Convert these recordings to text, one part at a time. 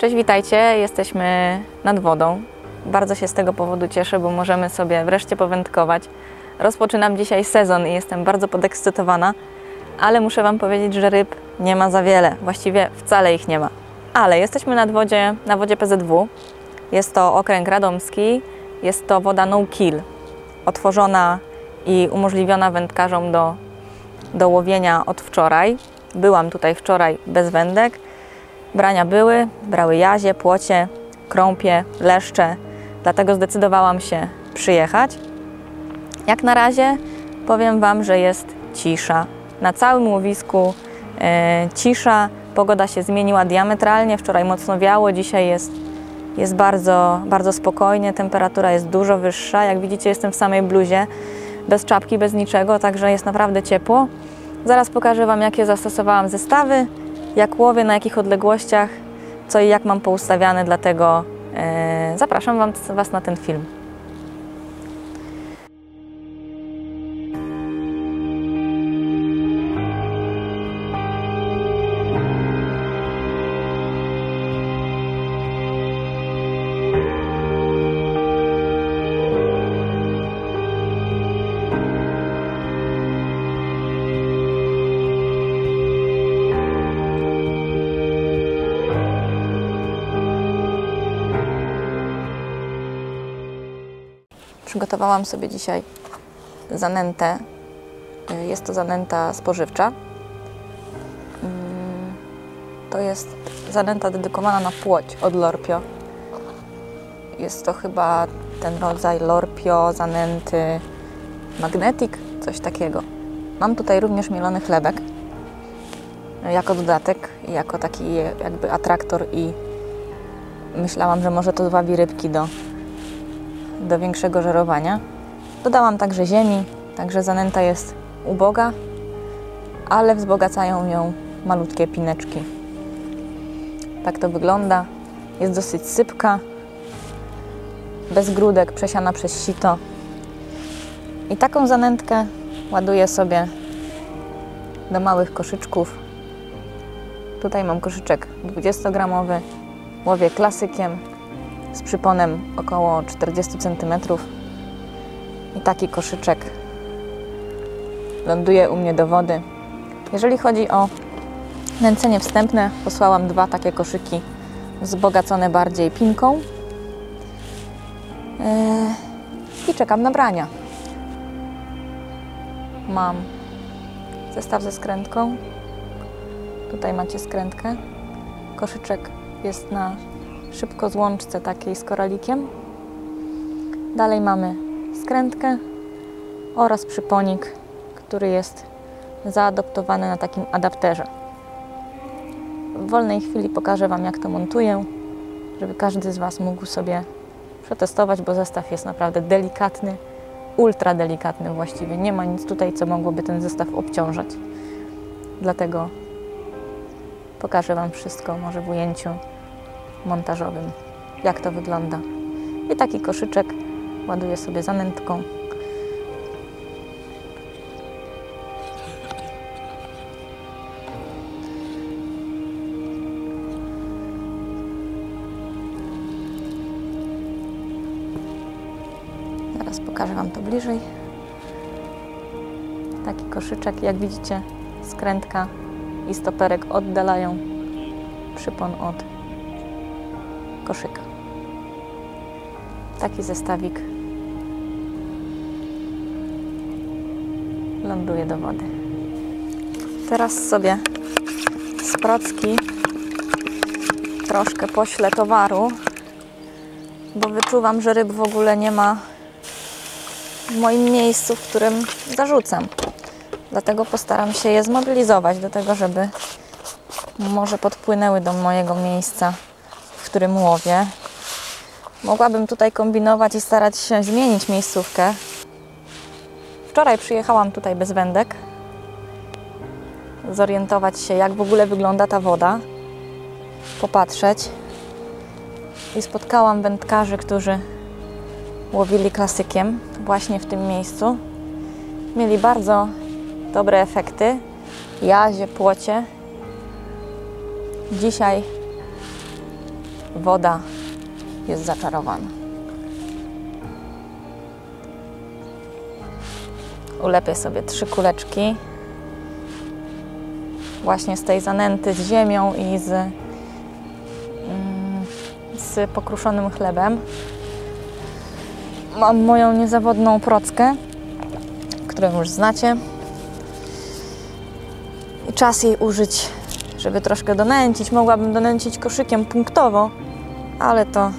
Cześć, witajcie. Jesteśmy nad wodą. Bardzo się z tego powodu cieszę, bo możemy sobie wreszcie powędkować. Rozpoczynam dzisiaj sezon i jestem bardzo podekscytowana, ale muszę Wam powiedzieć, że ryb nie ma za wiele. Właściwie wcale ich nie ma. Ale jesteśmy nad wodzie, na wodzie PZW. Jest to okręg radomski. Jest to woda no kill, otworzona i umożliwiona wędkarzom do, do łowienia od wczoraj. Byłam tutaj wczoraj bez wędek. Brania były, brały jazie, płocie, krąpie, leszcze, dlatego zdecydowałam się przyjechać. Jak na razie powiem Wam, że jest cisza. Na całym łowisku e, cisza, pogoda się zmieniła diametralnie, wczoraj mocno wiało, dzisiaj jest, jest bardzo, bardzo spokojnie, temperatura jest dużo wyższa. Jak widzicie jestem w samej bluzie, bez czapki, bez niczego, także jest naprawdę ciepło. Zaraz pokażę Wam, jakie zastosowałam zestawy, jak łowię, na jakich odległościach, co i jak mam poustawiane, dlatego e, zapraszam Was na ten film. Przygotowałam sobie dzisiaj zanętę. Y, Jest to zanęta spożywcza. Mm, To jest zanęta dedykowana na płoć od Lorpio. Jest to chyba ten rodzaj Lorpio, zanęty Magnetic, coś takiego. Mam tutaj również mielony chlebek y, jako dodatek, jako taki jakby atraktor i myślałam, że może to dwawi rybki do do większego żerowania. Dodałam także ziemi, także zanęta jest uboga, ale wzbogacają ją malutkie pineczki. Tak to wygląda. Jest dosyć sypka, bez grudek, przesiana przez sito. I taką zanętkę ładuję sobie do małych koszyczków. Tutaj mam koszyczek 20-gramowy, łowię klasykiem, z przyponem około 40 cm. I taki koszyczek ląduje u mnie do wody. Jeżeli chodzi o nęcenie wstępne, posłałam dwa takie koszyki wzbogacone bardziej pinką. Yy, I czekam na brania. Mam zestaw ze skrętką. Tutaj macie skrętkę. Koszyczek jest na szybko złączce takiej z koralikiem. Dalej mamy skrętkę oraz przyponik, który jest zaadoptowany na takim adapterze. W wolnej chwili pokażę Wam, jak to montuję, żeby każdy z Was mógł sobie przetestować, bo zestaw jest naprawdę delikatny, ultra delikatny właściwie. Nie ma nic tutaj, co mogłoby ten zestaw obciążać. Dlatego pokażę Wam wszystko, może w ujęciu montażowym, jak to wygląda. I taki koszyczek ładuję sobie zanętką. Zaraz pokażę Wam to bliżej. Taki koszyczek, jak widzicie, skrętka i stoperek oddalają przypon od Taki zestawik ląduje do wody. Teraz sobie z troszkę poślę towaru, bo wyczuwam, że ryb w ogóle nie ma w moim miejscu, w którym zarzucam. Dlatego postaram się je zmobilizować do tego, żeby może podpłynęły do mojego miejsca w którym łowię. Mogłabym tutaj kombinować i starać się zmienić miejscówkę. Wczoraj przyjechałam tutaj bez wędek, zorientować się, jak w ogóle wygląda ta woda, popatrzeć. I spotkałam wędkarzy, którzy łowili klasykiem właśnie w tym miejscu. Mieli bardzo dobre efekty. Jazie, płocie. Dzisiaj woda jest zaczarowana. Ulepię sobie trzy kuleczki właśnie z tej zanęty z ziemią i z, mm, z pokruszonym chlebem. Mam moją niezawodną prockę, którą już znacie. I czas jej użyć, żeby troszkę donęcić. Mogłabym donęcić koszykiem punktowo, ale to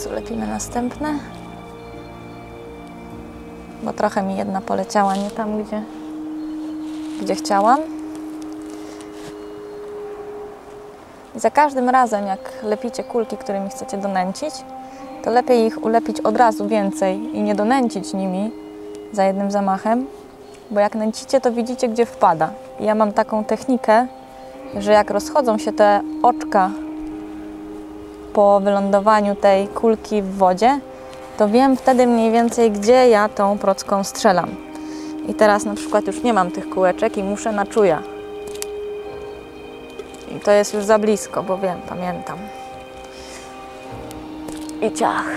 Zaraz ulepimy następne. Bo trochę mi jedna poleciała nie tam, gdzie, gdzie chciałam. I za każdym razem, jak lepicie kulki, którymi chcecie donęcić, to lepiej ich ulepić od razu więcej i nie donęcić nimi za jednym zamachem, bo jak nęcicie, to widzicie, gdzie wpada. I ja mam taką technikę, że jak rozchodzą się te oczka po wylądowaniu tej kulki w wodzie, to wiem wtedy mniej więcej, gdzie ja tą procką strzelam. I teraz na przykład już nie mam tych kółeczek i muszę na czuja. I to jest już za blisko, bo wiem, pamiętam. I ciach.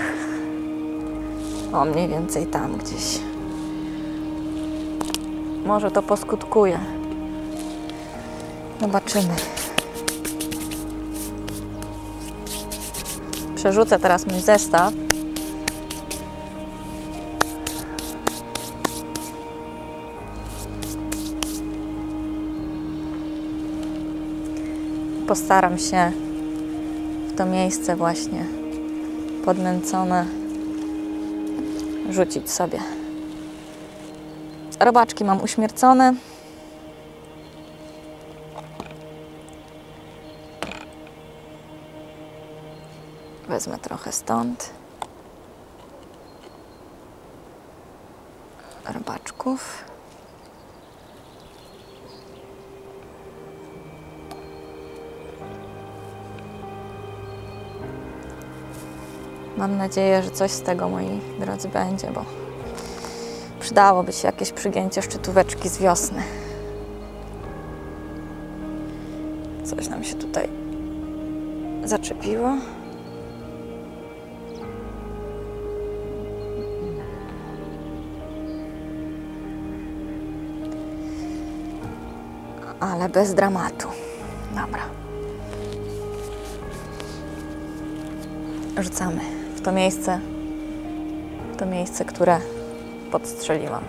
O, mniej więcej tam gdzieś. Może to poskutkuje. Zobaczymy. Przerzucę teraz mój zestaw. Postaram się w to miejsce właśnie podnęcone rzucić sobie. Robaczki mam uśmiercone. Wezmę trochę stąd. Robaczków. Mam nadzieję, że coś z tego, moi drodzy, będzie, bo przydałoby się jakieś przygięcie szczytóweczki z wiosny. Coś nam się tutaj zaczepiło. Ale bez dramatu. Dobra. Rzucamy w to miejsce, w to miejsce, które podstrzeliłam.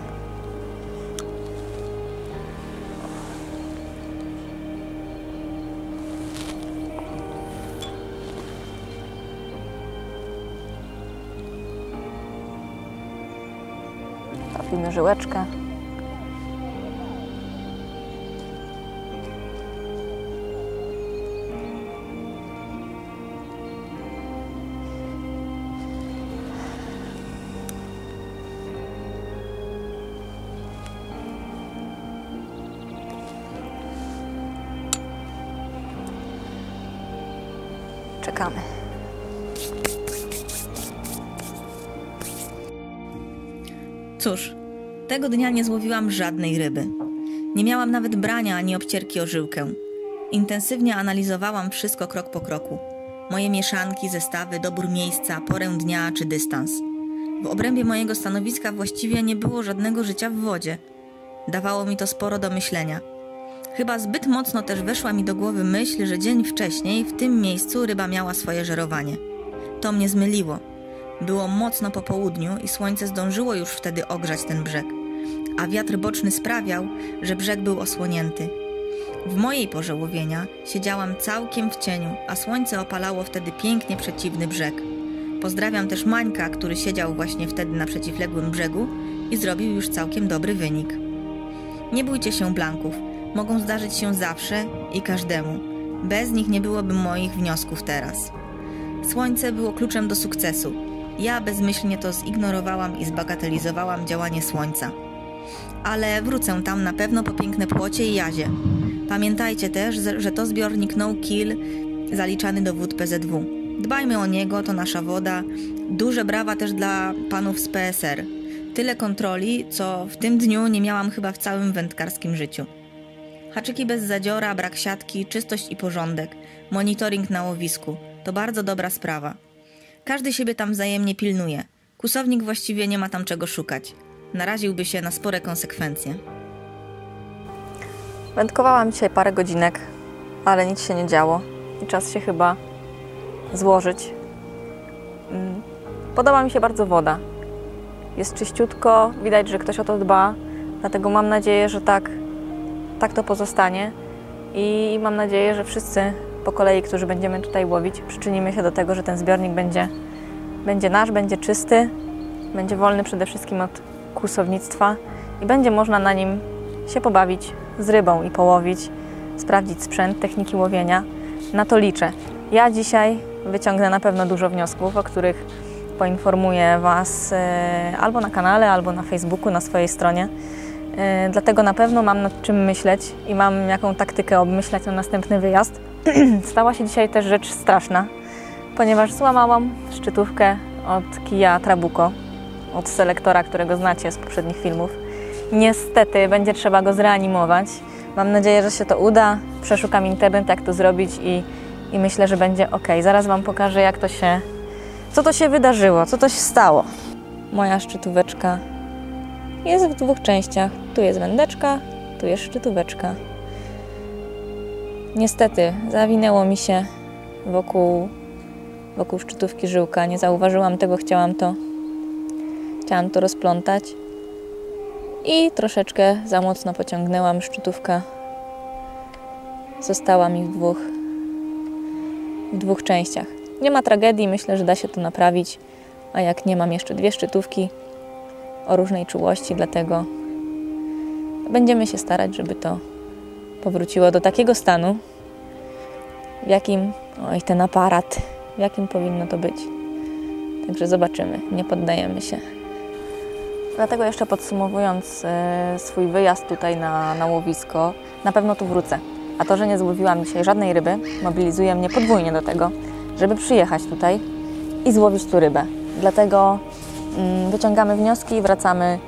Trafimy żyłeczkę. Czekamy. Cóż, tego dnia nie złowiłam żadnej ryby. Nie miałam nawet brania ani obcierki o żyłkę. Intensywnie analizowałam wszystko krok po kroku. Moje mieszanki, zestawy, dobór miejsca, porę dnia czy dystans. W obrębie mojego stanowiska właściwie nie było żadnego życia w wodzie. Dawało mi to sporo do myślenia. Chyba zbyt mocno też weszła mi do głowy myśl, że dzień wcześniej w tym miejscu ryba miała swoje żerowanie. To mnie zmyliło. Było mocno po południu i słońce zdążyło już wtedy ogrzać ten brzeg, a wiatr boczny sprawiał, że brzeg był osłonięty. W mojej porze łowienia siedziałam całkiem w cieniu, a słońce opalało wtedy pięknie przeciwny brzeg. Pozdrawiam też Mańka, który siedział właśnie wtedy na przeciwległym brzegu i zrobił już całkiem dobry wynik. Nie bójcie się blanków, mogą zdarzyć się zawsze i każdemu. Bez nich nie byłoby moich wniosków teraz. Słońce było kluczem do sukcesu. Ja bezmyślnie to zignorowałam i zbagatelizowałam działanie słońca. ale wrócę tam na pewno po piękne płocie i jazie. Pamiętajcie też, że to zbiornik no kill zaliczany do wód PZW. Dbajmy o niego, to nasza woda. Duże brawa też dla panów z PSR. Tyle kontroli, co w tym dniu nie miałam chyba w całym wędkarskim życiu. Haczyki bez zadziora, brak siatki, czystość i porządek, monitoring na łowisku to bardzo dobra sprawa. Każdy siebie tam wzajemnie pilnuje. Kusownik właściwie nie ma tam czego szukać. Naraziłby się na spore konsekwencje. Wędkowałam dzisiaj parę godzinek, ale nic się nie działo i czas się chyba złożyć. Mm, Podoba mi się bardzo woda. Jest czyściutko, widać, że ktoś o to dba, dlatego mam nadzieję, że tak, tak to pozostanie i mam nadzieję, że wszyscy po kolei, którzy będziemy tutaj łowić, przyczynimy się do tego, że ten zbiornik będzie, będzie nasz, będzie czysty, będzie wolny przede wszystkim od kłusownictwa i będzie można na nim się pobawić z rybą i połowić, sprawdzić sprzęt, techniki łowienia. Na to liczę. Ja dzisiaj wyciągnę na pewno dużo wniosków, o których poinformuję Was e, albo na kanale, albo na Facebooku, na swojej stronie. E, Dlatego na pewno mam nad czym myśleć i mam jaką taktykę obmyślać na następny wyjazd. Stała się dzisiaj też rzecz straszna, ponieważ złamałam szczytówkę od kija Trabuco, od selektora, którego znacie z poprzednich filmów. Niestety będzie trzeba go zreanimować. Mam nadzieję, że się to uda. Przeszukam internet, jak to zrobić i, i myślę, że będzie ok. Zaraz Wam pokażę, jak to się, co to się wydarzyło, co to się stało. Moja szczytóweczka jest w dwóch częściach. Tu jest wędeczka, tu jest szczytóweczka. Niestety zawinęło mi się wokół, wokół szczytówki żyłka. Nie zauważyłam tego, chciałam to, chciałam to rozplątać i troszeczkę za mocno pociągnęłam. Szczytówka została mi w dwóch, w dwóch częściach. Nie ma tragedii, myślę, że da się to naprawić. A jak nie mam jeszcze dwie szczytówki o różnej czułości, dlatego będziemy się starać, żeby to powróciło do takiego stanu, w jakim, oj, ten aparat, w jakim powinno to być. Także zobaczymy, nie poddajemy się. Dlatego jeszcze podsumowując e, swój wyjazd tutaj na, na łowisko, na pewno tu wrócę. A to, że nie złowiłam dzisiaj żadnej ryby, mobilizuje mnie podwójnie do tego, żeby przyjechać tutaj i złowić tu rybę. Dlatego wyciągamy wnioski i wracamy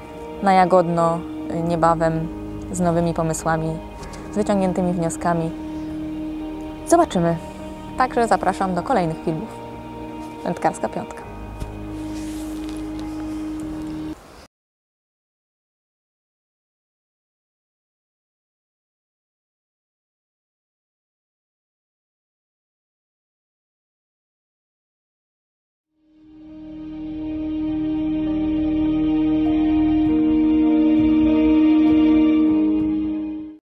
na Jagodno y, niebawem z nowymi pomysłami, z wyciągniętymi wnioskami. Zobaczymy. Także zapraszam do kolejnych filmów. Wędkarska Piątka.